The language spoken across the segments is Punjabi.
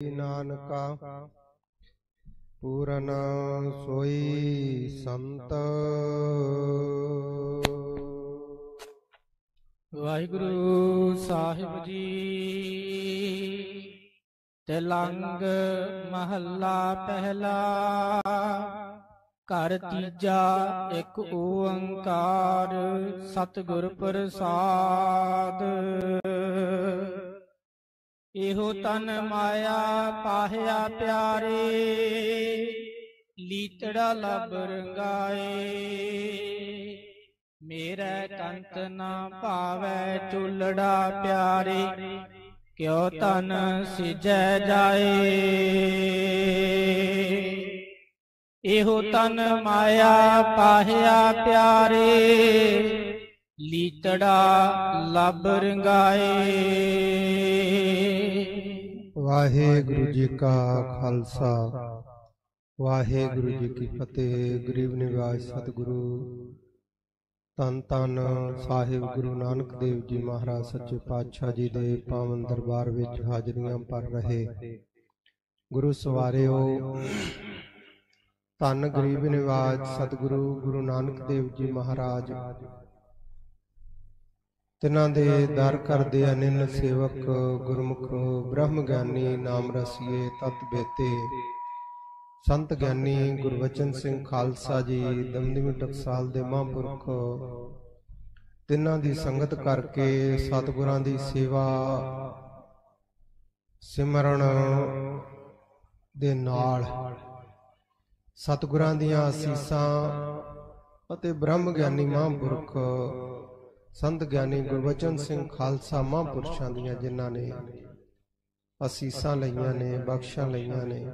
ਨਾਨਕਾ, ਪੂਰਨ ਸੋਈ ਸੰਤ। ਵਾਹਿਗੁਰੂ ਸਾਹਿਬ ਜੀ, ਤੇਲੰਗ ਮਹੱਲਾ ਪਹਿਲਾ, ਘਰ ਤੀਜਾ ਇੱਕ ਓੰਕਾਰ ਸਤਿਗੁਰ ਪ੍ਰਸਾਦ। ਇਹੋ ਤਨ ਮਾਇਆ ਪਾਹਿਆ ਪਿਆਰੇ ਲੀਤੜਾ ਲਬ ਰੰਗਾਏ ਮੇਰਾ ਕੰਤ ਨਾ ਭਾਵੈ ਚੁਲੜਾ ਪਿਆਰੇ, ਕਿਉ ਤਨ ਸਿਜੈ ਜਾਏ। ਇਹੋ ਤਨ ਮਾਇਆ ਪਾਹਿਆ ਪਿਆਰੇ ਲੀਤੜਾ ਲਬ ਰੰਗਾਏ ਵਾਹਿਗੁਰੂ ਜੀ ਕਾ ਖਾਲਸਾ। ਵਾਹਿਗੁਰੂ ਜੀ ਕੀ ਫਤਿਹ। ਗਰੀਬ ਨਿਵਾਜ ਸਤਿਗੁਰੂ। ਤਨ ਤਨ ਸਾਹਿਬ ਗੁਰੂ ਨਾਨਕ ਦੇਵ ਜੀ ਮਹਾਰਾਜ ਸੱਚੇ ਪਾਤਸ਼ਾਹ ਜੀ ਦੇ ਪਾਵਨ ਦਰਬਾਰ ਵਿੱਚ ਹਾਜ਼ਰੀਆਂ ਭਰ ਰਹੇ। ਗੁਰੂ ਸਵਾਰਿਓ ਧੰਨ ਗਰੀਬ ਨਿਵਾਜ ਸਤਿਗੁਰੂ ਗੁਰੂ ਨਾਨਕ ਦੇਵ ਜੀ ਮਹਾਰਾਜ। ਤਿਨਾਂ ਦੇ ਦਰ ਕਰਦੇ ਅਨਿਲ ਸੇਵਕ, ਗੁਰਮੁਖ, ਬ੍ਰਹਮ ਗਿਆਨੀ ਨਾਮ ਰਸੀਏ, ਤਤ ਬੇਤੇ। ਸੰਤ ਗਿਆਨੀ ਗੁਰਵਚਨ ਸਿੰਘ ਖਾਲਸਾ ਜੀ, ਦਮਦਮੀ ਟਕਸਾਲ ਦੇ ਮਹਾਂਪੁਰਖ। ਤਿੰਨਾਂ ਦੀ ਸੰਗਤ ਕਰਕੇ ਸਤਿਗੁਰਾਂ ਦੀ ਸੇਵਾ, ਸਿਮਰਨ ਦੇ ਨਾਲ। ਸਤਿਗੁਰਾਂ ਦੀਆਂ ਅਸੀਸਾਂ ਅਤੇ ਬ੍ਰਹਮ ਗਿਆਨੀ ਮਹਾਂਪੁਰਖ ਸੰਤ ਗਿਆਨੀ ਗੁਰਵਚਨ ਸਿੰਘ ਖਾਲਸਾ ਮਹਾਂਪੁਰਸ਼ਾਂ ਦੀਆਂ ਜਿਨ੍ਹਾਂ ਨੇ ਅਸੀਸਾਂ ਲਈਆਂ ਨੇ, ਬਖਸ਼ਾਂ ਲਈਆਂ ਨੇ,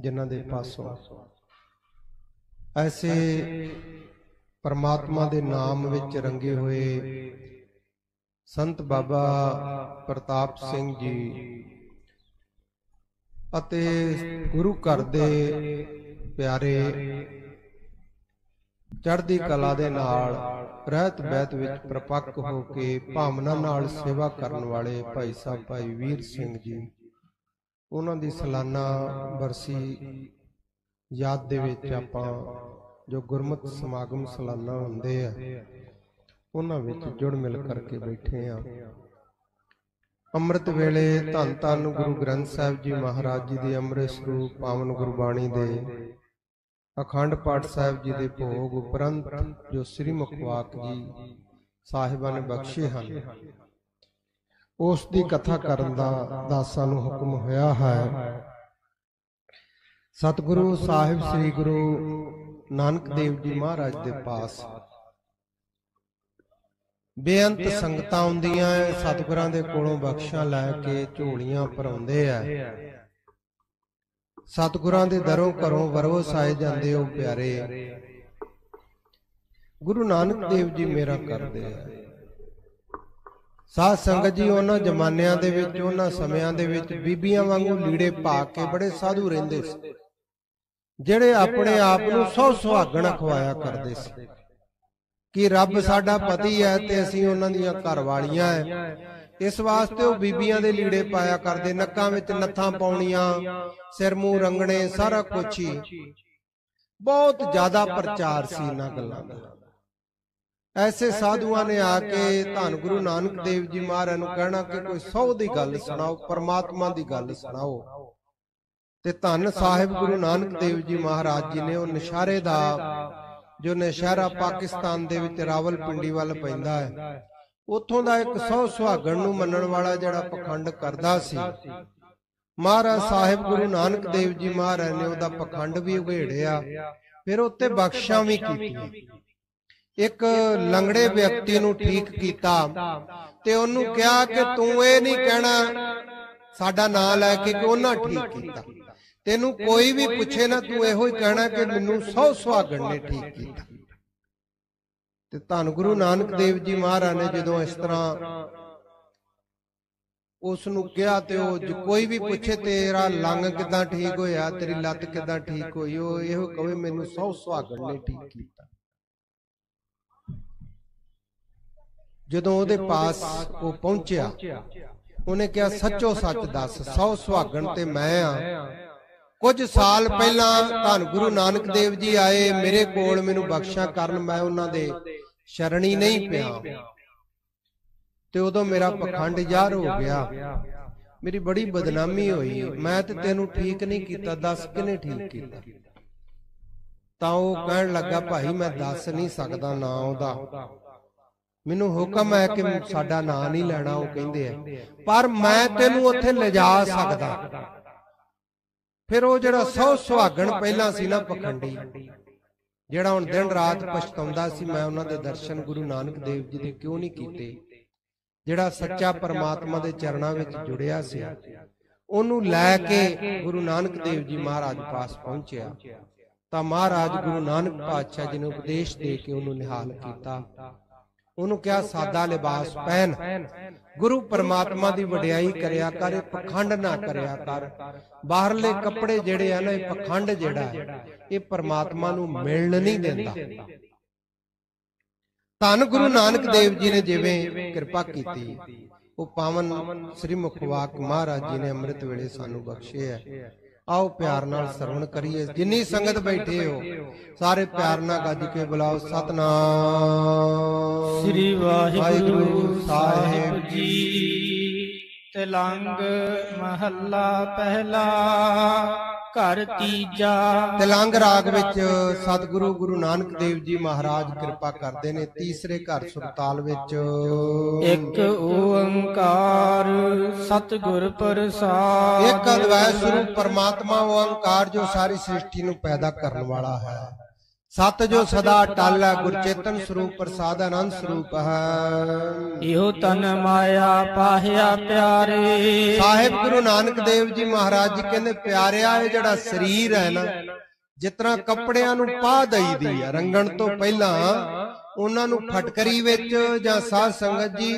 ਜਿਨ੍ਹਾਂ ਦੇ ਪਾਸੋਂ। ਐਸੇ ਪਰਮਾਤਮਾ ਦੇ ਨਾਮ ਵਿੱਚ ਰੰਗੇ ਹੋਏ ਸੰਤ ਬਾਬਾ ਪ੍ਰਤਾਪ ਸਿੰਘ ਜੀ ਅਤੇ ਗੁਰੂ ਘਰ ਦੇ ਪਿਆਰੇ ਚੜ੍ਹਦੀ ਕਲਾ ਦੇ ਨਾਲ ਰਹਿਤ ਬਹਿਤ ਵਿੱਚ ਪ੍ਰਪੱਕ ਹੋ ਕੇ ਭਾਵਨਾ ਨਾਲ ਸੇਵਾ ਕਰਨ ਵਾਲੇ ਭਾਈ ਸਾਹਿਬ, ਭਾਈ ਵੀਰ ਸਿੰਘ ਜੀ। ਉਹਨਾਂ ਦੀ ਸਾਲਾਨਾ ਬਰਸੀ ਯਾਦ ਦੇ ਵਿੱਚ ਆਪਾਂ ਜੋ ਗੁਰਮਤ ਸਮਾਗਮ ਸਾਲਾਨਾ ਹੁੰਦੇ ਆ, ਉਹਨਾਂ ਵਿੱਚ ਜੁੜ ਮਿਲ ਕਰਕੇ ਬੈਠੇ ਆ। ਅੰਮ੍ਰਿਤ ਵੇਲੇ ਧੰਨ ਧੰਨ ਗੁਰੂ ਗ੍ਰੰਥ ਸਾਹਿਬ ਜੀ ਮਹਾਰਾਜ ਜੀ ਦੇ ਅੰਮ੍ਰਿਤ ਸਰੂਪ ਪਾਵਨ ਗੁਰਬਾਣੀ ਦੇ ਅਖੰਡ ਪਾਠ ਸਾਹਿਬ ਜੀ ਦੇ ਭੋਗ ਉਪਰੰਤ ਜੋ ਸ੍ਰੀ ਮੁਖਵਾਕ ਜੀ ਸਾਹਿਬਾਂ ਬਖਸ਼ੇ ਹਨ, ਉਸ ਦੀ ਕਥਾ ਕਰਨ ਦਾ ਦਾਸਾਂ ਨੂੰ ਹੁਕਮ ਹੋਇਆ ਹੈ। ਸਤਿਗੁਰੂ ਸਾਹਿਬ ਸ੍ਰੀ ਗੁਰੂ ਨਾਨਕ ਦੇਵ ਜੀ ਮਹਾਰਾਜ ਦੇ ਪਾਸ। ਬੇਅੰਤ ਸੰਗਤਾਂ ਆਉਂਦੀਆਂ ਸਤਿਗੁਰਾਂ ਦੇ ਕੋਲੋਂ ਬਖਸ਼ਾਂ ਲੈ ਕੇ ਝੋਲੀਆਂ ਭਰਾਉਂਦੇ ਐ। ਸਤਿਗੁਰਾਂ ਦੇ ਦਰੋਂ ਘਰੋਂ ਵਰੋ ਸਾਏ ਜਾਂਦੇ ਹੋ ਪਿਆਰੇ। ਗੁਰੂ ਨਾਨਕ ਦੇਵ ਜੀ ਮੇਰਾ ਕਰਦੇ ਆ। ਸਾਧ ਸੰਗਤ ਜੀ, ਉਹਨਾਂ ਜ਼ਮਾਨਿਆਂ ਦੇ ਵਿੱਚ, ਉਹਨਾਂ ਸਮਿਆਂ ਦੇ ਵਿੱਚ ਬੀਬੀਆਂ ਵਾਂਗੂ ਲੀੜੇ ਪਾ ਕੇ ਬੜੇ ਸਾਧੂ ਰਹਿੰਦੇ ਸੀ। ਜਿਹੜੇ ਆਪਣੇ ਆਪ ਨੂੰ ਸੌ ਸੁਹਾਗਣ ਖਵਾਇਆ ਕਰਦੇ ਸੀ। ਕਿ ਰੱਬ ਸਾਡਾ ਪਤੀ ਹੈ ਤੇ ਅਸੀਂ ਉਹਨਾਂ ਦੀਆਂ ਘਰ ਵਾਲੀਆਂ ਐ ਇਸ ਵਾਸਤੇ ਉਹ ਬੀਬੀਆਂ ਦੇ ਲੀੜੇ ਪਾਇਆ ਕਰਦੇ, ਨੱਕਾਂ ਵਿੱਚ ਨੱਥਾਂ ਪਾਉਣੀਆਂ, ਸਿਰ ਮੂੰਹ ਰੰਗਣੇ, ਸਾਰਾ ਕੁਝ ਹੀ। ਬਹੁਤ ਜ਼ਿਆਦਾ ਪ੍ਰਚਾਰ ਸੀ ਇਹਨਾਂ ਗੱਲਾਂ ਦਾ। ਐਸੇ ਸਾਧੂਆਂ ਨੇ ਆ ਕੇ ਧੰਨ ਗੁਰੂ ਨਾਨਕ ਦੇਵ ਜੀ ਮਹਾਰਾਜ ਨੂੰ ਕਹਿਣਾ ਕਿ ਕੋਈ ਸੌ ਦੀ ਗੱਲ ਸੁਣਾਓ, ਪਰਮਾਤਮਾ ਦੀ ਗੱਲ ਸੁਣਾਓ। ਤੇ ਧੰਨ ਸਾਹਿਬ ਗੁਰੂ ਨਾਨਕ ਦੇਵ ਜੀ ਮਹਾਰਾਜ ਜੀ ਨੇ ਉਹ ਨਿਸ਼ਾਰੇ ਦਾ, ਜੋ ਨਸ਼ਹਿਰਾ ਪਾਕਿਸਤਾਨ ਦੇ ਵਿੱਚ ਰਾਵਲਪਿੰਡੀ ਵੱਲ ਪੈਂਦਾ ਹੈ ਉੱਥੋਂ ਦਾ ਇੱਕ ਸੌ ਸੁਹਾਗਣ ਨੂੰ ਮੰਨਣ ਵਾਲਾ ਜਿਹੜਾ ਪਖੰਡ ਕਰਦਾ ਸੀ। ਮਹਾਰਾਜ ਸਾਹਿਬ ਗੁਰੂ ਨਾਨਕ ਦੇਵ ਜੀ ਮਹਾਰਾਜ ਨੇ ਉਹਦਾ ਪਖੰਡ ਵੀ ਉਘੇੜਿਆ, ਫਿਰ ਉੱਤੇ ਬਖਸ਼ਾਂ ਵੀ ਕੀਤੀਆਂ। ਇੱਕ ਲੰਗੜੇ ਵਿਅਕਤੀ ਨੂੰ ਠੀਕ ਕੀਤਾ ਤੇ ਉਹਨੂੰ ਕਿਹਾ ਕਿ ਤੂੰ ਇਹ ਨਹੀਂ ਕਹਿਣਾ ਸਾਡਾ ਨਾਂ ਲੈ ਕੇ ਕਿ ਉਹਨਾਂ ਠੀਕ ਕੀਤਾ। ਤੈਨੂੰ ਕੋਈ ਵੀ ਪੁੱਛੇ ਨਾ, ਤੂੰ ਇਹੋ ਹੀ ਕਹਿਣਾ ਕਿ ਮੈਨੂੰ ਸੌ ਸੁਹਾਗਣ ਨੇ ਠੀਕ ਕੀਤਾ। ਤੇ ਧੰਨ ਗੁਰੂ ਨਾਨਕ ਦੇਵ ਜੀ ਮਹਾਰਾਜ ਨੇ ਜਦੋਂ ਇਸ ਤਰ੍ਹਾਂ ਉਸ ਨੂੰ ਕਿਹਾ ਤੇ ਉਹ ਜੇ ਕੋਈ ਵੀ ਪੁੱਛੇ ਤੇਰਾ ਲੰਗ ਕਿਦਾਂ ਠੀਕ ਹੋਇਆ ਤੇਰੀ ਲੱਤ ਕਿਦਾਂ ਠੀਕ ਹੋਈ ਉਹ ਇਹੋ ਕਹੇ ਮੈਨੂੰ ਸੌ ਸੁਹਾਗਣ ਨੇ ਠੀਕ ਕੀਤਾ। ਜਦੋਂ ਉਹਦੇ ਪਾਸ ਉਹ ਪਹੁੰਚਿਆ ਉਹਨੇ ਕਿਹਾ ਸੱਚੋ ਸੱਚ ਦੱਸ ਸੌ ਸੁਹਾਗਣ ਤੇ ਮੈਂ ਆ। ਕੁਝ ਸਾਲ ਪਹਿਲਾਂ ਧੰਨ ਗੁਰੂ ਨਾਨਕ ਦੇਵ ਜੀ ਆਏ ਮੇਰੇ ਕੋਲ ਮੈਨੂੰ ਬਖਸ਼ਾ ਕਰਨ ਮੈਂ ਉਹਨਾਂ ਦੇ ਸ਼ਰਣੀ ਨਹੀਂ ਪਿਆ। ਤੇ ਉਦੋਂ ਮੇਰਾ ਪਖੰਡ ਜ਼ਾਹਰ ਹੋ ਗਿਆ। ਮੇਰੀ ਬੜੀ ਬਦਨਾਮੀ ਹੋਈ। ਮੈਂ ਤੇ ਤੈਨੂੰ ਠੀਕ ਨਹੀਂ ਕੀਤਾ ਦੱਸ ਕਿਨੇ ਠੀਕ ਕੀਤਾ? ਤਾਂ ਉਹ ਕਹਿਣ ਲੱਗਾ ਭਾਈ ਮੈਂ ਦੱਸ ਨਹੀਂ ਸਕਦਾ ਨਾਂ ਉਹਦਾ। ਮੈਨੂੰ ਹੁਕਮ ਹੈ ਕਿ ਸਾਡਾ ਨਾਂ ਨਹੀਂ ਲੈਣਾ ਉਹ ਕਹਿੰਦੇ ਆ। ਪਰ ਮੈਂ ਤੈਨੂੰ ਉੱਥੇ ਲਿਜਾ ਸਕਦਾ। ਫਿਰ ਉਹ ਜਿਹੜਾ ਸੌ ਸੁਹਾਗਣ ਪਹਿਲਾਂ ਸੀ ਨਾ ਪਖੰਡੀ। ਜਿਹੜਾ ਹੁਣ ਦਿਨ ਰਾਤ ਪਛਤਾਉਂਦਾ ਸੀ ਮੈਂ ਉਹਨਾਂ ਦੇ ਦਰਸ਼ਨ ਗੁਰੂ ਨਾਨਕ ਦੇਵ ਜੀ ਦੇ ਕਿਉਂ ਨਹੀਂ ਕੀਤੇ? ਜਿਹੜਾ ਸੱਚਾ ਪਰਮਾਤਮਾ ਦੇ ਚਰਨਾਂ ਵਿੱਚ ਜੁੜਿਆ ਸੀ ਉਹਨੂੰ ਲੈ ਕੇ ਗੁਰੂ ਨਾਨਕ ਦੇਵ ਜੀ ਮਹਾਰਾਜ ਪਾਸ ਪਹੁੰਚਿਆ। ਤਾਂ ਮਹਾਰਾਜ ਗੁਰੂ ਨਾਨਕ ਪਾਤਸ਼ਾਹ ਜੀ ਨੇ ਉਪਦੇਸ਼ ਦੇ ਕੇ ਉਹਨੂੰ ਨਿਹਾਲ ਕੀਤਾ। ਉਹਨੂੰ ਕਿਹਾ ਸਾਦਾ ਲਿਬਾਸ ਪਹਿਨ। ਗੁਰੂ ਪਰਮਾਤਮਾ ਦੀ ਵਡਿਆਈ ਕਰਿਆ ਕਰ ਇਹ ਪਖੰਡ ਨਾ ਕਰਿਆ ਕਰ। ਬਾਹਰਲੇ ਕੱਪੜੇ ਜਿਹੜੇ ਆ ਨਾ ਇਹ ਪਖੰਡ ਜਿਹੜਾ ਇਹ ਪਰਮਾਤਮਾ ਨੂੰ ਮਿਲਣ ਨਹੀਂ ਦਿੰਦਾ। ਧੰਨ ਗੁਰੂ ਨਾਨਕ ਦੇਵ ਜੀ ਨੇ ਜਿਵੇਂ ਕਿਰਪਾ ਕੀਤੀ। ਉਹ ਪਾਵਨ ਸ੍ਰੀ ਮੁਖਵਾਕ ਮਹਾਰਾਜ ਜੀ ਨੇ ਅੰਮ੍ਰਿਤ ਵੇਲੇ ਸਾਨੂੰ ਬਖਸ਼ੇ ਹੈ। ਆਓ ਪਿਆਰ ਨਾਲ ਸਰਵਣ ਕਰੀਏ। ਜਿੰਨੀ ਸੰਗਤ ਬੈਠੇ ਹੋ ਸਾਰੇ ਪਿਆਰ ਨਾਲ ਗੱਜ ਕੇ ਬੁਲਾਓ। ਸਤਨਾਮ। ਸ੍ਰੀ ਵਾਹਿਗੁਰੂ ਸਾਹਿਬ ਜੀ। ਤਿਲੰਗ ਮਹੱਲਾ ਪਹਿਲਾ। ਘਰ ਤੀਜਾ। ਤਿਲੰਗ ਰਾਗ ਵਿੱਚ ਸਤਿਗੁਰੂ ਗੁਰੂ ਨਾਨਕ ਦੇਵ ਜੀ ਮਹਾਰਾਜ ਕਿਰਪਾ ਕਰਦੇ ਨੇ ਤੀਸਰੇ ਘਰ ਸੁਰਤਾਲ ਵਿੱਚ। ਇੱਕ ਓੰਕਾਰ ਸਤਿਗੁਰ ਪ੍ਰਸਾਦ। ਇੱਕ ਅਦਵੈ ਸਰੂਪ ਪਰਮਾਤਮਾ ਓੰਕਾਰ ਜੋ ਸਾਰੀ ਸ੍ਰਿਸ਼ਟੀ ਨੂੰ ਪੈਦਾ ਕਰਨ ਵਾਲਾ ਹੈ। ਸਤ ਜੋ ਸਦਾ ਟਲ ਹੈ ਗੁਰਚੇਤਨ ਸਰੂਪ ਪ੍ਰਸਾਦ ਆਨੰਦ ਸਰੂਪ ਹੈ। ਇਹੋ ਤਨ ਮਾਇਆ ਪਾਹਿਆ ਪਿਆਰੇ। ਸਾਹਿਬ ਗੁਰੂ ਨਾਨਕ ਦੇਵ ਜੀ ਮਹਾਰਾਜ ਜੀ ਕਹਿੰਦੇ ਪਿਆਰਿਆ ਇਹ ਜਿਹੜਾ ਸਰੀਰ ਹੈ ਨਾ ਤਰ੍ਹਾਂ ਕੱਪੜਿਆਂ ਨੂੰ ਪਾ ਦਈਦੀ ਆ ਰੰਗਣ ਤੋਂ ਪਹਿਲਾਂ ਉਹਨਾਂ ਨੂੰ ਫਟਕਰੀ ਵਿੱਚ ਜਾਂ ਸਾਧ ਸੰਗਤ ਜੀ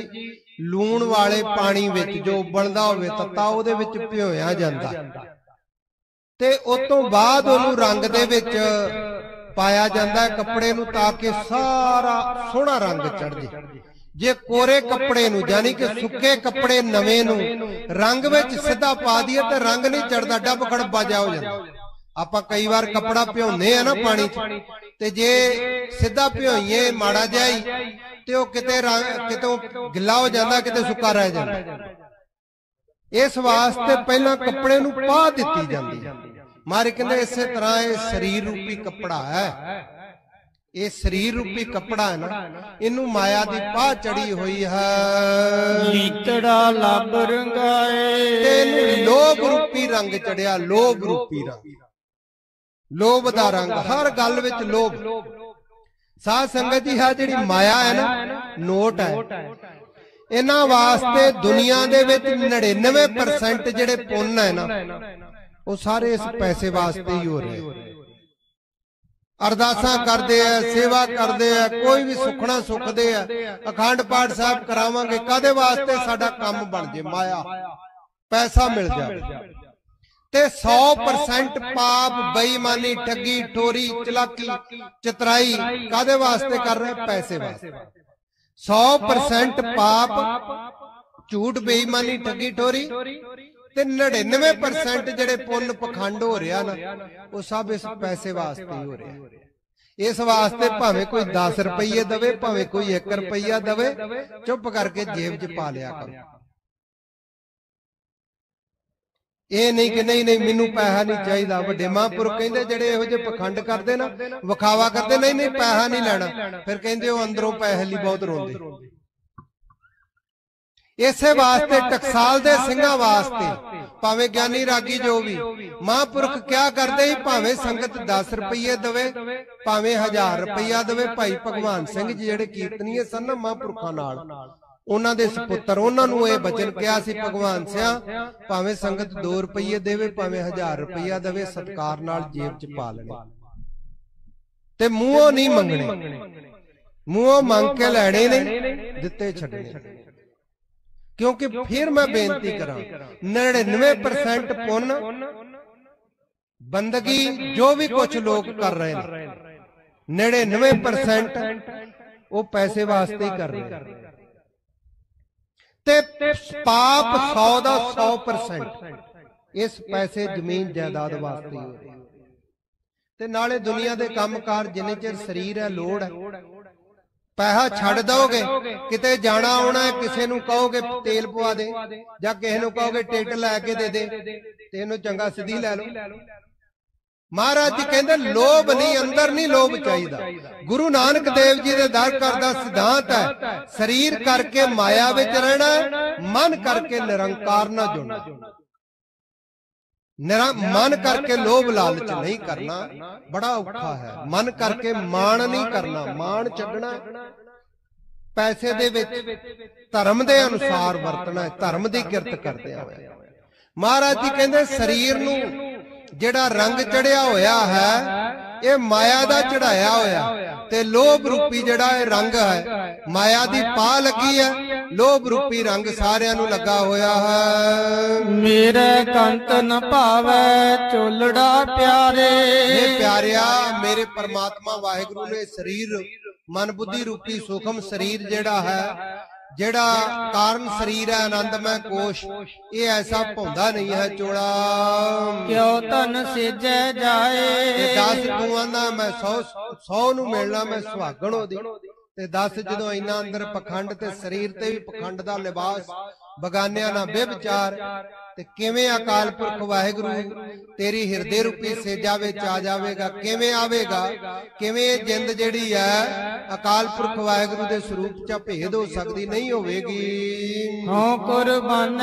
ਲੂਣ ਵਾਲੇ ਪਾਣੀ ਵਿੱਚ ਜੋ ਉਬਲਦਾ ਹੋਵੇ ਤੱਤਾ ਉਹਦੇ ਵਿੱਚ ਭਿਓਇਆ ਜਾਂਦਾ। ਤੇ ਉਸ ਤੋਂ ਬਾਅਦ ਉਹਨੂੰ ਰੰਗ ਦੇ ਵਿੱਚ ਪਾਇਆ ਜਾਂਦਾ ਕੱਪੜੇ ਨੂੰ ਤਾਂ ਕਿ ਸਾਰਾ ਸੋਹਣਾ ਰੰਗ ਚੜ ਜੇ। ਜੇ ਕੋਰੇ ਕੱਪੜੇ ਨੂੰ, ਯਾਨੀ ਕਿ ਸੁੱਕੇ ਕੱਪੜੇ ਨਵੇਂ ਨੂੰ, ਰੰਗ ਵਿੱਚ ਸਿੱਧਾ ਪਾ ਦਈਏ ਤੇ ਰੰਗ ਨਹੀਂ ਚੜਦਾ ਡੱਬ ਖੜਬਾ ਜਾ ਹੋ ਜਾਂਦਾ। ਆਪਾਂ ਕਈ ਵਾਰ ਕੱਪੜਾ ਭਿਉਂਦੇ ਆ ਨਾ ਪਾਣੀ 'ਚ, ਤੇ ਜੇ ਸਿੱਧਾ ਭਿਓਈਏ ਮਾੜਾ ਜਿਹਾ ਹੀ, ਤੇ ਉਹ ਕਿਤੇ ਰੰਗ, ਕਿਤੋਂ ਗਿੱਲਾ ਹੋ ਜਾਂਦਾ, ਕਿਤੇ ਸੁੱਕਾ ਰਹਿ ਜਾਂਦਾ। ਇਸ ਵਾਸਤੇ ਪਹਿਲਾਂ ਕੱਪੜੇ ਨੂੰ ਪਾ ਦਿੱਤੀ ਜਾਂਦੀ ਹੈ। ਮਾਰੇ ਕਹਿੰਦੇ ਇਸੇ ਤਰ੍ਹਾਂ ਇਹ ਸਰੀਰ ਰੂਪੀ ਕੱਪੜਾ ਹੈ। ਇਹ ਸਰੀਰ ਰੂਪੀ ਕੱਪੜਾ ਹੈ ਨਾ। ਇਹਨੂੰ ਮਾਇਆ ਦੀ ਪਾਹ ਚੜੀ ਹੋਈ ਹੈ। ਲੀਤੜਾ ਲੱਭ ਰੰਗਾਏ। ਤੇ ਇਹਨੂੰ ਲੋਭ ਰੂਪੀ ਰੰਗ ਚੜਿਆ ਲੋਭ ਰੂਪੀ ਰੰਗ। ਲੋਭ ਦਾ ਰੰਗ ਹਰ ਗੱਲ ਵਿੱਚ ਲੋਭ। ਸਾਧ ਸੰਗਤ ਜੀ ਹੈ ਜਿਹੜੀ ਮਾਇਆ ਹੈ ਨਾ ਨੋਟ ਹੈ। ਇਹਨਾਂ ਵਾਸਤੇ ਦੁਨੀਆ ਦੇ ਵਿੱਚ 99% ਜਿਹੜੇ ਪੁੰਨ ਹੈ ਨਾ। ਉਹ ਸਾਰੇ ਇਸ ਪੈਸੇ ਵਾਸਤੇ ਹੀ ਹੋ ਰਹੇ। ਅਰਦਾਸਾਂ ਕਰਦੇ ਆ ਸੇਵਾ ਕਰਦੇ ਆ ਕੋਈ ਵੀ ਸੁਖਣਾ ਸੁਖਦੇ ਆ ਅਖੰਡ ਪਾਠ ਸਾਹਿਬ ਕਰਾਵਾਂਗੇ ਕਾਦੇ ਵਾਸਤੇ ਸਾਡਾ ਕੰਮ ਬਣ ਜੇ ਮਾਇਆ? ਪੈਸਾ ਮਿਲ ਜਾਵੇ ਤੇ 100% ਪਾਪ ਬੇਈਮਾਨੀ ਠੱਗੀ ਠੋਰੀ ਚਲਾਕੀ ਚਤਰਾਈ ਕਾਦੇ ਵਾਸਤੇ ਕਰ ਰਹੇ ਪੈਸੇ ਵਾਸਤੇ? 100% ਪਾਪ ਝੂਠ ਬੇਈਮਾਨੀ ਠੱਗੀ ਠੋਰੀ। ਤੇ 99% ਜਿਹੜੇ ਪੁੰਨ ਪਖੰਡ ਹੋ ਰਿਹਾ ਨਾ ਉਹ ਸਭ ਇਸ ਪੈਸੇ ਵਾਸਤੇ ਹੀ ਹੋ ਰਿਹਾ ਇਸ ਵਾਸਤੇ ਭਾਵੇਂ ਕੋਈ 10 ਰੁਪਏ ਦਵੇ ਭਾਵੇਂ ਕੋਈ 1 ਰੁਪਈਆ ਦਵੇ ਚੁੱਪ ਕਰਕੇ ਜੇਬ 'ਚ ਪਾ ਲਿਆ ਕਰੋ। ਇਹ ਨਹੀਂ ਕਿ ਨਹੀਂ ਨਹੀਂ ਮੈਨੂੰ ਪੈਸਾ ਨਹੀਂ ਚਾਹੀਦਾ। ਵੱਡੇ ਮਹਾਂਪੁਰਖ ਕਹਿੰਦੇ ਜਿਹੜੇ ਇਹੋ ਜਿਹੇ ਪਖੰਡ ਕਰਦੇ ਨਾ ਵਿਖਾਵਾ ਕਰਦੇ ਨਹੀਂ ਨਹੀਂ ਪੈਸਾ ਨਹੀਂ ਲੈਣਾ। ਫਿਰ ਕਹਿੰਦੇ ਉਹ ਅੰਦਰੋਂ ਪੈਸੇ ਲਈ ਬਹੁਤ ਰੋਂਦੇ। ਇਸੇ ਵਾਸਤੇ ਟਕਸਾਲ ਦੇ ਸਿੰਘਾਂ ਵਾਸਤੇ ਭਾਵੇਂ ਗਿਆਨੀ ਰਾਗੀ ਜੋ ਵੀ ਮਹਾਂਪੁਰਖ ਕਿਆ ਕਰਦੇ ਸੀ ਭਾਵੇਂ ਸੰਗਤ 10 ਰੁਪਏ ਦੇਵੇ ਭਾਵੇਂ 1000 ਰੁਪਇਆ ਦੇਵੇ ਭਾਈ ਭਗਵਾਨ ਸਿੰਘ ਜੀ ਜਿਹੜੇ ਕੀਰਤਨੀਏ ਸਨ ਨਾ ਮਹਾਂਪੁਰਖਾਂ ਨਾਲ ਉਹਨਾਂ ਦੇ ਸੁਪੁੱਤਰ ਉਹਨਾਂ ਨੂੰ ਇਹ ਬਚਨ ਕਿਹਾ ਸੀ ਭਗਵਾਨ ਸਿਆ ਭਾਵੇਂ ਸੰਗਤ 2 ਰੁਪਏ ਦੇਵੇ ਭਾਵੇਂ 1000 ਰੁਪਇਆ ਦੇਵੇ ਸਤਕਾਰ ਨਾਲ ਜੇਬ 'ਚ ਪਾ ਲੈਣੇ। ਤੇ ਮੂੰਹੋਂ ਨਹੀਂ ਮੰਗਣੇ। ਮੂੰਹੋਂ ਮੰਗ ਕੇ ਲੈਣੇ ਨਹੀਂ ਦਿੱਤੇ ਛੱਡਣੇ ਕਿਉਂਕਿ ਫਿਰ ਮੈਂ ਬੇਨਤੀ ਕਰਾਂ। 99% ਪੁੰਨ ਬੰਦਗੀ ਜੋ ਵੀ ਕੁਝ ਲੋਕ ਕਰ ਰਹੇ ਨੇ। 99% ਉਹ ਪੈਸੇ ਵਾਸਤੇ ਹੀ ਕਰ ਰਹੇ ਨੇ। ਤੇ ਪਾਪ 100 ਦਾ 100% ਇਸ ਪੈਸੇ ਜ਼ਮੀਨ ਜਾਇਦਾਦ ਵਾਸਤੇ ਹੀ ਹੋ ਰਿਹਾ ਤੇ ਨਾਲੇ ਦੁਨੀਆ ਦੇ ਕੰਮਕਾਰ ਜਿੰਨੇ ਚਿਰ ਸਰੀਰ ਹੈ ਲੋੜ ਹੈ। ਪੈਸਾ ਛੱਡ ਦੋਗੇ ਕਿਤੇ ਜਾਣਾ ਆਉਣਾ ਕਿਸੇ ਨੂੰ ਕਹੋਗੇ ਤੇਲ ਪਵਾ ਦੇ ਜਾਂ ਕਿਸੇ ਨੂੰ ਕਹੋਗੇ ਟਿਕਟ ਲੈ ਕੇ ਦੇ ਦੇ ਤੇ ਇਹਨੂੰ ਚੰਗਾ ਸਿੱਧੀ ਲੈ ਲਓ। ਮਹਾਰਾਜ ਜੀ ਕਹਿੰਦੇ ਲੋਭ ਨਹੀਂ ਅੰਦਰ ਨਹੀਂ ਲੋਭ ਚਾਹੀਦਾ। ਗੁਰੂ ਨਾਨਕ ਦੇਵ ਜੀ ਦੇ ਦਰ ਕਰ ਦਾ ਸਿਧਾਂਤ ਹੈ ਸਰੀਰ ਕਰਕੇ ਮਾਇਆ ਵਿੱਚ ਰਹਿਣਾ ਮਨ ਕਰਕੇ ਨਿਰੰਕਾਰ ਨਾਲ ਜੁੜਨਾ। ਨਿਰਾ ਮਨ ਕਰਕੇ ਲੋਭ ਲਾਲਚ ਨਹੀਂ ਕਰਨਾ ਬੜਾ ਔਖਾ ਹੈ। ਮਨ ਕਰਕੇ ਮਾਣ ਨਹੀਂ ਕਰਨਾ ਮਾਣ ਛੱਡਣਾ ਪੈਸੇ ਦੇ ਵਿੱਚ ਧਰਮ ਦੇ ਅਨੁਸਾਰ ਵਰਤਣਾ ਧਰਮ ਦੀ ਕਿਰਤ ਕਰਦੇ ਹੋਇਆ ਮਹਾਰਾਜ ਜੀ ਕਹਿੰਦੇ ਸਰੀਰ ਨੂੰ ਜਿਹੜਾ ਰੰਗ ਚੜਿਆ ਹੋਇਆ ਹੈ ਇਹ ਮਾਇਆ ਦਾ ਚੜਾਇਆ ਹੋਇਆ। ਤੇ ਲੋਭ ਰੂਪੀ ਜਿਹੜਾ ਇਹ ਰੰਗ ਹੈ ਮਾਇਆ ਦੀ ਪਾ ਲੱਗੀ ਹੈ। ਲੋਭ ਰੂਪੀ ਰੰਗ ਸਾਰਿਆਂ ਨੂੰ ਲੱਗਾ ਹੋਇਆ ਹੈ। ਮੇਰੇ ਕੰਤ ਨ ਭਾਵੈ ਚੋਲੜਾ ਪਿਆਰੇ। ਇਹ ਪਿਆਰਿਆ ਮੇਰੇ ਪਰਮਾਤਮਾ ਵਾਹਿਗੁਰੂ ਨੇ ਸਰੀਰ ਮਨ ਬੁੱਧੀ ਰੂਪੀ ਸੁਖਮ ਸਰੀਰ ਜਿਹੜਾ ਹੈ ਜਿਹੜਾ ਕਾਰਨ ਸਰੀਰ ਹੈ ਆਨੰਦਮੈ ਕੋਸ਼। ਇਹ ਐਸਾ ਭੌਂਦਾ ਨਹੀਂ ਹੈ ਚੋਲਾ। ਕਿਉ ਤਨ ਸਿਜੈ ਤੇ ਜਾਏ ਦਸ ਤੂੰ ਆਂਦਾ ਮੈਂ 100 100 ਨੂੰ ਮਿਲਣਾ ਮੈਂ ਸੁਹਾਗਣ ਉਹਦੀ। ਤੇ 10 ਜਦੋਂ ਇੰਨਾ ਅੰਦਰ ਪਖੰਡ ਤੇ ਸਰੀਰ ਤੇ ਵੀ ਪਖੰਡ ਦਾ ਲਿਬਾਸ ਬਗਾਨਿਆਂ ਨਾਲ ਬੇਵਿਚਾਰ ਤੇ ਕਿਵੇਂ ਅਕਾਲ ਪੁਰਖ ਵਾਹਿਗੁਰੂ ਤੇਰੀ ਹਿਰਦੇ ਰੂਪੀ ਸੇਜਾ ਵਿੱਚ ਆ ਜਾਵੇਗਾ? ਕਿਵੇਂ ਆਵੇਗਾ? ਕਿਵੇਂ ਇਹ ਜਿੰਦ ਜਿਹੜੀ ਹੈ ਅਕਾਲ ਪੁਰਖ ਵਾਹਿਗੁਰੂ ਦੇ ਸਰੂਪ ਚ ਭੇਦ ਹੋ ਸਕਦੀ ਨਹੀਂ ਹੋਵੇਗੀ। ਹਉ ਕੁਰਬਾਨ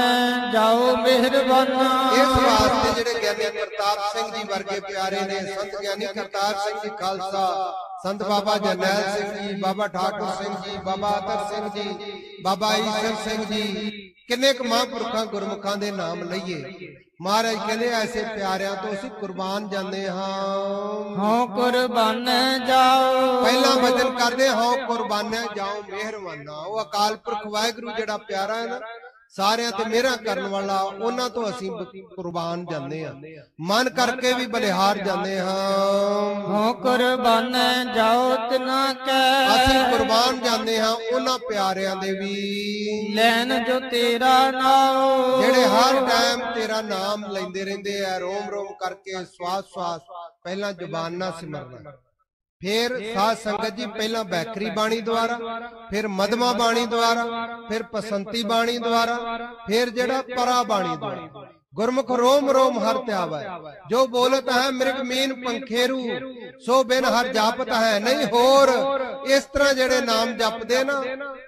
ਜਾਓ ਮਿਹਰਬਾਨਾ। ਇਸ ਵਾਸਤੇ ਜਿਹੜੇ ਗਿਆਨੀ ਕਰਤਾਰ ਸਿੰਘ ਜੀ ਵਰਗੇ ਪਿਆਰੇ ਨੇ ਸੰਤ ਗਿਆਨੀ ਕਰਤਾਰ ਸਿੰਘ ਜੀ ਖਾਲਸਾ ਸੰਤ ਬਾਬਾ ਜਰਨੈਲ ਸਿੰਘ ਜੀ ਬਾਬਾ ਠਾਕੁਰ ਸਿੰਘ ਜੀ ਬਾਬਾ ਅਤਰ ਸਿੰਘ ਜੀ ਬਾਬਾ ਈਸ਼ਰ ਸਿੰਘ ਜੀ। ਕਿੰਨੇ ਕੁ ਮਹਾਂਪੁਰਖਾਂ ਗੁਰਮੁਖਾਂ ਦੇ ਨਾਮ ਲਈਏ। ਮਹਾਰਾਜ ਕਹਿੰਦੇ ਐਸੇ ਪਿਆਰਿਆਂ ਤੋਂ ਅਸੀਂ ਕੁਰਬਾਨ ਜਾਂਦੇ ਹਾਂ। ਹਉ ਕੁਰਬਾਨ ਜਾਓ। ਪਹਿਲਾ ਵਚਨ ਕਰਦੇ ਹਾਂ ਕੁਰਬਾਨਿਆ ਜਾਓ ਮਿਹਰਬਾਨਾ। ਉਹ ਅਕਾਲ ਪੁਰਖ ਵਾਹਿਗੁਰੂ ਜਿਹੜਾ ਪਿਆਰਾ ਹੈ ਨਾ ਸਾਰਿਆਂ ਤੇ ਮਿਹਰਾਂ ਕਰਨ ਵਾਲਾ ਉਹਨਾਂ ਤੋਂ ਅਸੀਂ ਕੁਰਬਾਨ ਜਾਂਦੇ ਹਾਂ। ਮਨ ਕਰਕੇ ਵੀ ਬਲਿਹਾਰ ਜਾਂਦੇ ਹਾਂ। ਹਉ ਕੁਰਬਾਨ ਜਾਓ ਤਿਨਾ ਅਸੀਂ ਕੈ ਕੁਰਬਾਨ ਜਾਂਦੇ ਹਾਂ ਉਹਨਾਂ ਪਿਆਰਿਆਂ ਦੇ ਵੀ। ਲੈਨ ਜੋ ਤੇਰਾ ਨਾਉ ਜਿਹੜੇ ਹਰ ਟਾਈਮ ਤੇਰਾ ਨਾਮ ਲੈਂਦੇ ਰਹਿੰਦੇ ਆ ਰੋਮ ਰੋਮ ਕਰਕੇ ਸਵਾਸ ਸਵਾਸ ਪਹਿਲਾਂ ਜ਼ੁਬਾਨ ਨਾਲ ਸਿਮਰਨਾ। ਫਿਰ ਸਾਧ ਸੰਗਤ ਜੀ ਪਹਿਲਾਂ ਬੈਕਰੀ ਬਾਣੀ ਦੁਆਰਾ ਫਿਰ ਮਦਮਾ ਬਾਣੀ ਦੁਆਰਾ ਫਿਰ ਪਸੰਤੀ ਬਾਣੀ ਦੁਆਰਾ ਫਿਰ ਜਿਹੜਾ ਪਰਾ ਬਾਣੀ ਦੁਆਰਾ। ਗੁਰਮੁਖ ਰੋਮ ਰੋਮ ਹਰ ਧਿਆਵੈ। ਜੋ ਬੋਲਤ ਹੈ ਮਿਰਗ ਮੀਨ ਪੰਖੇਰੂ ਸੋ ਬਿਨ ਹਰ ਜਾਪਤ ਹੈ ਨਹੀਂ ਹੋਰ। ਇਸ ਤਰ੍ਹਾਂ ਜਿਹੜੇ ਨਾਮ ਜਪਦੇ ਨਾ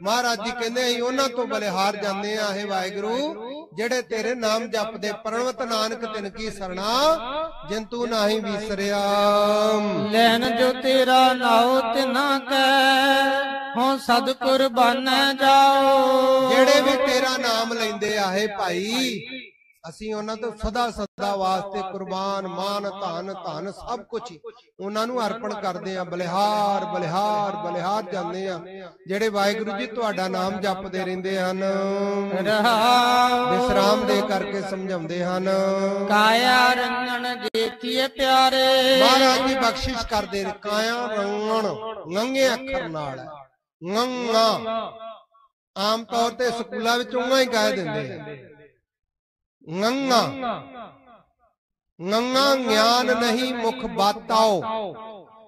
ਮਹਾਰਾਜ ਜੀ ਕਹਿੰਦੇ ਅਸੀਂ ਉਹਨਾਂ ਤੋਂ ਬਲਿਹਾਰ ਜਾਂਦੇ ਆ ਇਹ ਵਾਹਿਗੁਰੂ ਜਿਹੜੇ ਤੇਰੇ ਨਾਮ ਜਪਦੇ ਪ੍ਰਣਵਤ ਨਾਨਕ ਤਿਨ ਕੀ ਸਰਣਾ ਜੰਤੂ ਨਾਹੀ ਵਿਸਰਿਆ। ਲੈਨ ਜੋ ਤੇਰਾ ਨਾਉ ਤਿਨਾ ਕੈ ਹਉ ਸਦ ਕੁਰਬਾਨ ਜਾਓ। ਜਿਹੜੇ ਵੀ ਤੇਰਾ ਨਾਮ ਲੈਂਦੇ ਆਏ ਭਾਈ ਅਸੀਂ ਉਹਨਾਂ ਤੋਂ ਸਦਾ ਸਦਾ ਵਾਸਤੇ ਕੁਰਬਾਨ ਮਾਨ ਧਨ ਧਨ ਸਭ ਕੁਝ ਉਹਨਾਂ ਨੂੰ ਅਰਪਣ ਕਰਦੇ ਆ ਬਲਿਹਾਰ ਬਲਿਹਾਰ ਬਲਿਹਾਰ ਜਾਂਦੇ ਆ ਜਿਹੜੇ ਵਾਹਿਗੁਰੂ ਜੀ ਤੁਹਾਡਾ ਨਾਮ ਜਪਦੇ ਰਹਿੰਦੇ ਹਨ। ਵਿਸਰਾਮ ਦੇ ਕਰਕੇ ਸਮਝਾਉਂਦੇ ਹਨ। ਕਾਇਆ ਰੰਗਣ ਦੇਖੀਏ ਪਿਆਰੇ। ਮਹਾਰਾਜ ਜੀ ਬਖਸ਼ਿਸ਼ ਕਰਦੇ ਕਾਇਆ ਰੰਗਣ ਨੰਗੇ ਅੱਖਰ ਨਾਲ। ਨੰਗਾ। ਆਮ ਤੌਰ ਤੇ ਸਕੂਲਾਂ ਵਿੱਚ ਉਂਗਾ ਹੀ ਕਹਿ ਦਿੰਦੇ ਆ। ਨੰਗਾ। ਨੰਗਾ ਗਿਆਨ ਨਹੀਂ ਮੁਖ ਬਾਤਾਓ।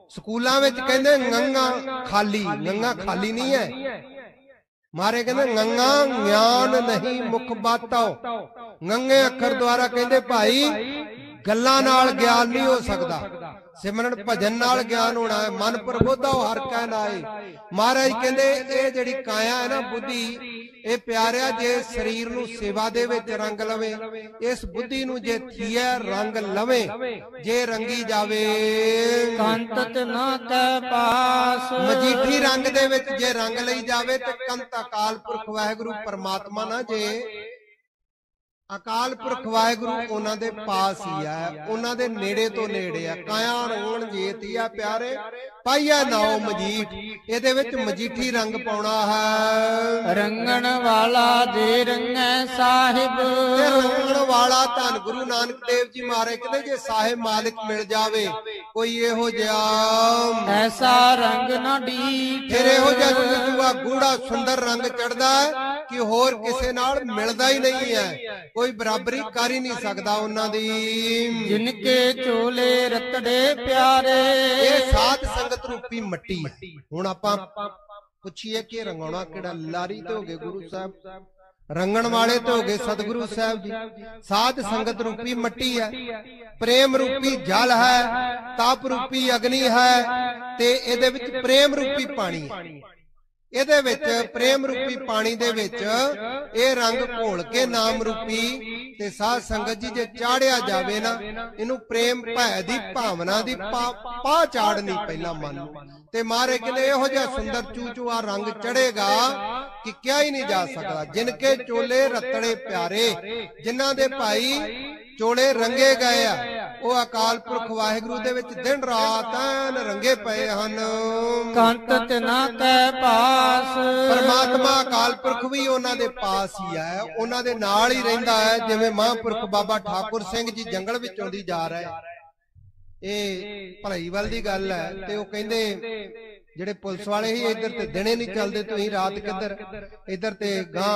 ਸਕੂਲਾਂ ਵਿੱਚ ਕਹਿੰਦੇ ਨੰਗਾ ਖਾਲੀ। ਨੰਗਾ ਖਾਲੀ ਨਹੀਂ ਹੈ। ਮਾਰੇ ਕਹਿੰਦੇ ਨੰਗਾ ਗਿਆਨ ਨਹੀਂ ਮੁਖ ਬਾਤਾਓ। ਨੰਗੇ ਅੱਖਰ ਦੁਆਰਾ ਕਹਿੰਦੇ ਭਾਈ ਗੱਲਾਂ ਨਾਲ ਗਿਆਨ ਨਹੀਂ ਹੋ ਸਕਦਾ। ਸਿਮਰਨ ਭਜਨ ਨਾਲ ਗਿਆਨ ਹੋਣਾ ਹੈ। ਮਨ ਪ੍ਰਬੋਧਾ ਹਰ ਕੈ ਨਾਏ ਮਹਾਰਾਜ ਕਹਿੰਦੇ ਇਹ ਜਿਹੜੀ ਕਾਇਆ ਹੈ ਨਾ ਬੁੱਧੀ। ਇਹ ਪਿਆਰਿਆ ਜੇ ਸਰੀਰ ਨੂੰ ਸੇਵਾ ਦੇ ਵਿੱਚ ਰੰਗ ਲਵੇ ਇਸ ਬੁੱਧੀ ਨੂੰ ਜੇ ਥੀਏ ਰੰਗ ਲਵੇ ਜੇ ਰੰਗੀ ਜਾਵੇ। ਕੰਤਤ ਨਾ ਕੈ ਪਾਸ। ਮਜੀਠੀ ਰੰਗ ਦੇ ਵਿੱਚ ਜੇ ਰੰਗ ਲਈ ਜਾਵੇ ਤੇ ਕੰਤ ਅਕਾਲ ਪੁਰਖ ਵਾਹਿਗੁਰੂ ਪਰਮਾਤਮਾ ਨਾ ਜੇ। ਅਕਾਲ ਪੁਰਖ ਵਾਹਿਗੁਰੂ ਉਹਨਾਂ ਦੇ ਪਾਸ ਹੀ ਆ ਉਹਨਾਂ ਦੇ ਨੇੜੇ ਤੋਂ ਨੇੜੇ ਆ। ਕਾਇਆ ਰੰਗਣ ਜੇਤੀ ਆ ਪਿਆਰੇ। ਪਾਈਆ ਨਾਉ ਮਜੀਠ। ਇਹਦੇ ਵਿੱਚ ਮਜੀਠੀ ਰੰਗ ਪਾਉਣਾ ਹੈ। ਰੰਗਣ ਵਾਲਾ ਦੇ ਰੰਗੈ ਸਾਹਿਬ। ਤੇ ਰੰਗਣ ਵਾਲਾ ਧੰਨ ਗੁਰੂ ਨਾਨਕ ਦੇਵ ਜੀ ਮਾਰੇ ਕਹਿੰਦੇ ਜੇ ਸਾਹਿਬ ਮਾਲਿਕ ਮਿਲ ਜਾਵੇ ਕੋਈ ਇਹੋ ਜਿਹਾ ਐਸਾ ਰੰਗ ਨਾ ਡੀਠ। ਫਿਰ ਇਹੋ ਜਿਹਾ ਜੁਆ ਗੂੜਾ ਸੁੰਦਰ ਰੰਗ ਚੜਦਾ ਕਿ ਹੋਰ ਕਿਸੇ ਨਾਲ ਮਿਲਦਾ ਹੀ ਨਹੀਂ ਹੈ। ਕੋਈ ਬਰਾਬਰੀ ਕਰ ਹੀ ਨਹੀਂ ਸਕਦਾ ਉਹਨਾਂ ਦੀ। ਜਿਨ ਕੇ ਚੋਲੇ ਰਤੜੇ ਪਿਆਰੇ। ਇਹ ਸਾਧ ਸੰਗਤ ਰੂਪੀ ਮਿੱਟੀ। ਹੁਣ ਆਪਾਂ ਪੁੱਛੀਏ ਕਿ ਰੰਗਾਉਣਾ ਕਿਹੜਾ ਲਾਰੀ ਤੇ ਹੋ ਗਏ ਗੁਰੂ ਸਾਹਿਬ? ਰੰਗਣ ਵਾਲੇ ਤੇ ਹੋ ਗਏ ਸਤਿਗੁਰੂ ਸਾਹਿਬ ਜੀ। ਸਾਧ ਸੰਗਤ ਰੂਪੀ ਮਿੱਟੀ ਹੈ। ਪ੍ਰੇਮ ਰੂਪੀ ਜਲ ਹੈ। ਤਪ ਰੂਪੀ ਅਗਨੀ ਹੈ। ਤੇ ਇਹਦੇ ਵਿੱਚ ਪ੍ਰੇਮ ਰੂਪੀ ਪਾਣੀ ਹੈ। ਇਹਦੇ ਵਿੱਚ ਪ੍ਰੇਮ ਰੂਪੀ ਪਾਣੀ ਦੇ ਵਿੱਚ ਇਹ ਰੰਗ ਘੋਲ ਕੇ ਨਾਮ ਰੂਪੀ ਤੇ ਸਾਧ ਸੰਗਤ ਜੀ ਜੇ ਚਾੜਿਆ ਜਾਵੇ ਨਾ ਇਹਨੂੰ ਪ੍ਰੇਮ ਭੈ ਦੀ ਭਾਵਨਾ ਦੀ ਪਾ ਚਾੜਨੀ ਪਹਿਲਾਂ ਮਨ ਨੂੰ। ਤੇ ਮਾਰੇ ਕਿਲੇ ਇਹੋ ਜਿਹਾ ਸੁੰਦਰ ਚੂਚੂਆ ਰੰਗ ਚੜੇਗਾ ਕਿ ਕਿਹਾ ਹੀ ਨਹੀਂ ਜਾ ਸਕਦਾ। ਜਿਨ ਕੇ ਚੋਲੇ ਰਤੜੇ ਪਿਆਰੇ ਜਿਨ੍ਹਾਂ ਦੇ ਭਾਈ ਚੋਲੇ ਰੰਗੇ ਗਏ ਆ। ਉਹ ਅਕਾਲ ਪੁਰਖ ਵਾਹਿਗੁਰੂ ਦੇ ਵਿੱਚ ਦਿਨ ਰਾਤ ਐਨ ਰੰਗੇ ਪਏ ਹਨ। ਕੰਤ ਤਿਨਾ ਕੈ ਪਾਸ। ਪਰਮਾਤਮਾ ਅਕਾਲ ਪੁਰਖ ਵੀ ਉਹਨਾਂ ਦੇ ਪਾਸ ਹੀ ਹੈ। ਉਹਨਾਂ ਦੇ ਨਾਲ ਹੀ ਰਹਿੰਦਾ ਹੈ ਜਿਵੇਂ ਮਹਾਂਪੁਰਖ ਬਾਬਾ ਠਾਕੁਰ ਸਿੰਘ ਜੀ ਜੰਗਲ ਵਿੱਚੋਂ ਦੀ ਜਾ ਰਹੇ ਇਹ ਭਲਾਈਵਾਲ ਦੀ ਗੱਲ ਹੈ ਤੇ ਉਹ ਕਹਿੰਦੇ ਜਿਹੜੇ ਪੁਲਿਸ ਵਾਲੇ ਹੀ ਇੱਧਰ ਤੇ ਦਿਨੇ ਨਹੀਂ ਚੱਲਦੇ ਤੁਸੀਂ ਰਾਤ ਕਿੱਧਰ ਇੱਧਰ ਤੇ ਗਾਂ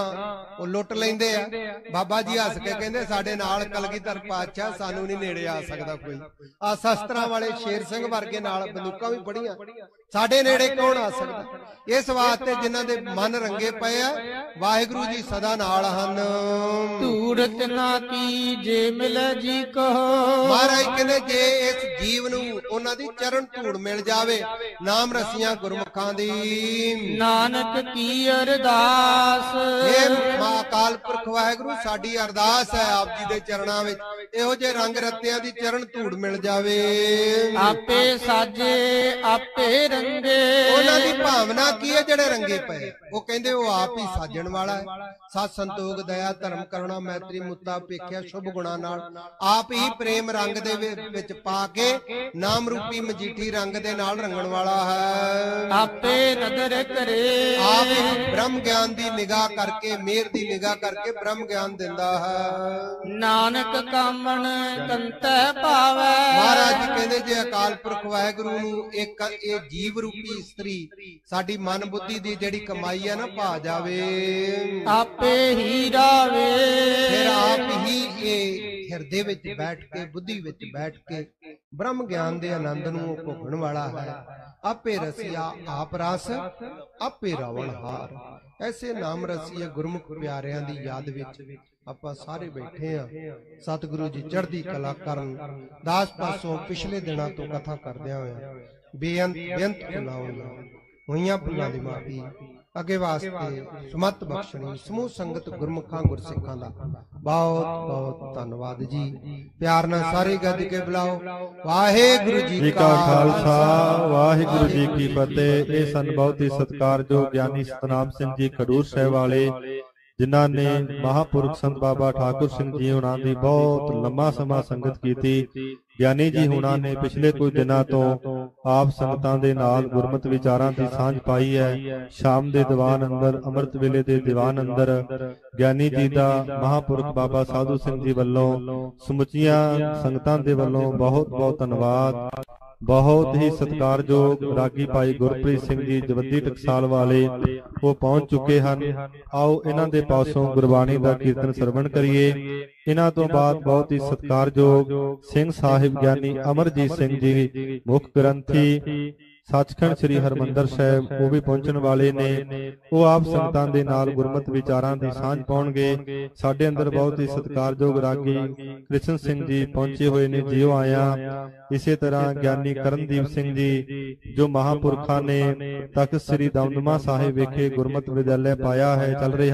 ਉਹ ਲੁੱਟ ਲੈਂਦੇ ਆ। ਬਾਬਾ ਜੀ ਹੱਸ ਕੇ ਕਹਿੰਦੇ ਸਾਡੇ ਨਾਲ ਕਲਗੀਧਰ ਪਾਤਸ਼ਾਹ ਸਾਨੂੰ ਨਹੀਂ ਨੇੜੇ ਆ ਸਕਦਾ ਕੋਈ। ਆ ਸ਼ਸਤਰਾਂ ਵਾਲੇ ਸ਼ੇਰ ਸਿੰਘ ਵਰਗੇ ਨਾਲ ਬੰਦੂਕਾਂ ਵੀ ਪੜੀਆਂ ਸਾਡੇ ਨੇੜੇ ਕੌਣ ਆ ਸਕਦਾ? ਇਸ ਵਾਸਤੇ ਜਿਨ੍ਹਾਂ ਦੇ ਮਨ ਰੰਗੇ ਪਏ ਆ ਵਾਹਿਗੁਰੂ ਜੀ ਸਦਾ ਨਾਲ ਹਨ। ਧੂੜ ਤਿਨਾ ਕੀ ਜੇ ਮਿਲ ਜੀ ਕਹੋ। ਮਹਾਰਾਜ ਕਹਿੰਦੇ ਜੇ ਇਸ ਜੀਵ ਨੂੰ ਉਹਨਾਂ ਦੀ ਚਰਨ ਧੂੜ ਮਿਲ ਜਾਵੇ ਨਾਮ ਰਸੀਆਂ ਗੁਰਮੁਖਾਂ ਦੀ। ਨਾਨਕ ਕੀ ਅਰਦਾਸ। ਇਹ ਮਾ ਅਕਾਲ ਪੁਰਖ ਵਾਹਿਗੁਰੂ ਸਾਡੀ ਅਰਦਾਸ ਹੈ ਆਪ ਜੀ ਦੇ ਚਰਨਾਂ ਵਿੱਚ। ਇਹੋ ਜਿਹੇ ਰੰਗ ਰਤਿਆਂ ਦੀ ਚਰਨ ਧੂੜ ਮਿਲ ਜਾਵੇ। ਆਪੇ ਸਾਜੇ ਆਪੇ ਰੰਗੇ। ਉਹਨਾਂ ਦੀ ਭਾਵਨਾ ਕੀ ਹੈ ਜਿਹੜੇ ਰੰਗੇ ਪਏ? ਉਹ ਕਹਿੰਦੇ ਉਹ ਆਪ ਹੀ ਸਾਜਣ ਵਾਲਾ ਹੈ। ਸਤ ਸੰਤੋਖ ਦਇਆ ਧਰਮ ਕਰੁਣਾ ਮੈਤਰੀ ਮੁੱਤਾ ਪੇਖਿਆ ਸ਼ੁਭ ਗੁਣਾ ਨਾਲ ਆਪ ਹੀ ਪ੍ਰੇਮ ਰੰਗ ਦੇ ਵਿੱਚ ਪਾ ਕੇ ਨਾਮ ਰੂਪੀ ਮਜੀਠੀ ਰੰਗ ਦੇ ਨਾਲ ਰੰਗਣ ਵਾਲਾ ਹੈ। ਆਪੇ ਨਦਰ ਕਰੇ। ਆਪ ਹੀ ਬ੍ਰਹਮ ਗਿਆਨ ਦੀ ਨਿਗਾਹ ਕਰਕੇ ਮੇਰ ਦੀ ਨਿਗਾਹ ਕਰਕੇ ਬ੍ਰਹਮ ਗਿਆਨ ਦਿੰਦਾ ਹੈ। ਨਾਨਕ ਕਾਮਣ ਕੰਤੈ ਪਾਵੈ ਮਹਾਰਾਜ ਜੀ ਕਹਿੰਦੇ ਜੇ ਅਕਾਲ ਪੁਰਖ ਵਾਹਿਗੁਰੂ ਨੂੰ ਇੱਕ ਇਹ ਜੀਵ ਰੂਪੀ ਇਸਤਰੀ ਸਾਡੀ ਮਨ ਬੁੱਧੀ ਦੀ ਜਿਹੜੀ ਕਮਾਈ ਆ ਨਾ ਭਾ ਜਾਵੇ। ਆਪੇ ਹੀ ਰਾਵੇ। ਫਿਰ ਆਪ ਹੀ ਇਹ ਹਿਰਦੇ ਵਿੱਚ ਬੈਠ ਕੇ ਬੁੱਧੀ ਵਿੱਚ ਬੈਠ ਕੇ ਬ੍ਰਹਮ ਗਿਆਨ ਦੇ ਆਨੰਦ ਨੂੰ ਉਹ ਭੋਗਣ ਵਾਲਾ ਹੈ। ਆਪੇ ਰਸੀਆ ਆਪ ਰਸ, ਆਪੇ ਰਾਵਣ ਹਾਰ। ਐਸੇ ਨਾਮ ਰਸੀਏ ਗੁਰਮੁਖ ਪਿਆਰਿਆਂ ਦੀ ਯਾਦ ਵਿੱਚ ਆਪਾਂ ਸਾਰੇ ਬੈਠੇ ਆ ਸਤਿਗੁਰੂ ਜੀ ਚੜ੍ਹਦੀ ਕਲਾ ਕਰਨ, ਦਾਸ ਪਾਸੋਂ ਪਿਛਲੇ ਦਿਨਾਂ ਤੋਂ ਕਥਾ ਕਰਦਿਆਂ ਹੋਇਆ। ਬੇਅੰਤ ਬੇਅੰਤ ਭੁਲਾਉਣਾ ਹੋਈਆਂ ਭੁੱਲਾਂ ਦੀ ਮਾਫੀ। ਅੱਗੇ ਵਾਸਤੇ ਸਮਤ ਬਖਸ਼ਣੀ ਸਮੂਹ ਸੰਗਤ ਗੁਰਮੁਖਾਂ ਗੁਰਸਿੱਖਾਂ ਦਾ। ਬਹੁਤ ਬਹੁਤ ਧੰਨਵਾਦ ਜੀ। ਪਿਆਰ ਨਾਲ ਸਾਰੇ ਗੱਜ ਕੇ ਬੁਲਾਓ। ਵਾਹਿਗੁਰੂ ਜੀ ਕਾ ਖਾਲਸਾ। ਵਾਹਿਗੁਰੂ ਜੀ ਕੀ ਫਤਿਹ। ਇਹ ਸਨ ਬਹੁਤ ਹੀ ਸਤਿਕਾਰਯੋਗ ਗਿਆਨੀ ਸਤਨਾਮ ਸਿੰਘ ਜੀ ਖਡੂਰ ਸਾਹਿਬ ਵਾਲੇ। ਜਿਨ੍ਹਾਂ ਨੇ ਮਹਾਪੁਰਖ ਸੰਤ ਬਾਬਾ ਠਾਕੁਰ ਸਿੰਘ ਜੀ ਹੁਣਾਂ ਦੀ ਬਹੁਤ ਲੰਮਾ ਸਮਾਂ ਸੰਗਤ ਕੀਤੀ। ਗਿਆਨੀ ਜੀ ਹੁਣਾਂ ਨੇ ਪਿਛਲੇ ਕੁਝ ਦਿਨਾਂ ਤੋਂ ਆਪ ਸੰਗਤਾਂ ਦੇ ਨਾਲ ਗੁਰਮਤ ਵਿਚਾਰਾਂ ਦੀ ਸਾਂਝ ਪਾਈ ਹੈ। ਸ਼ਾਮ ਦੇ ਦੀਵਾਨ ਅੰਦਰ ਅੰਮ੍ਰਿਤ ਵੇਲੇ ਦੇ ਦੀਵਾਨ ਅੰਦਰ ਗਿਆਨੀ ਜੀ ਦਾ ਮਹਾਪੁਰਖ ਬਾਬਾ ਸਾਧੂ ਸਿੰਘ ਜੀ ਵੱਲੋਂ ਸਮੁੱਚੀਆਂ ਸੰਗਤਾਂ ਦੇ ਵੱਲੋਂ ਬਹੁਤ ਬਹੁਤ ਧੰਨਵਾਦ। ਬਹੁਤ ਹੀ ਸਤਿਕਾਰਯੋਗ ਰਾਗੀ ਭਾਈ ਗੁਰਪ੍ਰੀਤ ਸਿੰਘ ਜੀ ਜਵੱਦੀ ਟਕਸਾਲ ਵਾਲੇ ਉਹ ਪਹੁੰਚ ਚੁੱਕੇ ਹਨ। ਆਓ ਇਹਨਾਂ ਦੇ ਪਾਸੋਂ ਗੁਰਬਾਣੀ ਦਾ ਕੀਰਤਨ ਸਰਵਣ ਕਰੀਏ। ਇਹਨਾਂ ਤੋਂ ਬਾਅਦ ਬਹੁਤ ਹੀ ਸਤਿਕਾਰਯੋਗ ਸਿੰਘ ਸਾਹਿਬ ਗਿਆਨੀ ਅਮਰਜੀਤ ਸਿੰਘ ਜੀ ਮੁੱਖ ਗ੍ਰੰਥੀ ਸੱਚਖੰਡ ਸ੍ਰੀ ਹਰਮੰਦਰ ਸਾਹਿਬ ਉਹ ਵੀ ਪਹੁੰਚਣ ਵਾਲੇ ਨੇ। ਉਹ ਆਪ ਸੰਗਤਾਂ ਦੇ ਨਾਲ ਗੁਰਮਤ ਵਿਚਾਰਾਂ ਦੀ ਸਾਂਝ ਪਾਉਣਗੇ। ਸਾਡੇ ਅੰਦਰ ਬਹੁਤ ਹੀ ਸਤਿਕਾਰਯੋਗ ਰਾਗੀ ਕ੍ਰਿਸ਼ਨ ਸਿੰਘ ਜੀ ਪਹੁੰਚੇ ਹੋਏ ਨੇ ਜਿਉ ਆਇਆ। ਇਸੇ ਤਰ੍ਹਾਂ ਗਿਆਨੀ ਕਰਨਦੀਪ ਸਿੰਘ ਜੀ ਜੋ ਮਹਾਪੁਰਖਾਂ ਨੇ ਤਖਤ ਸ੍ਰੀ ਦਮਦਮਾ ਸਾਹਿਬ ਵਿਖੇ ਗੁਰਮਤ ਵਿਦਿਆਲਿਆ ਪਾਇਆ ਹੈ ਚੱਲ ਰਿਹਾ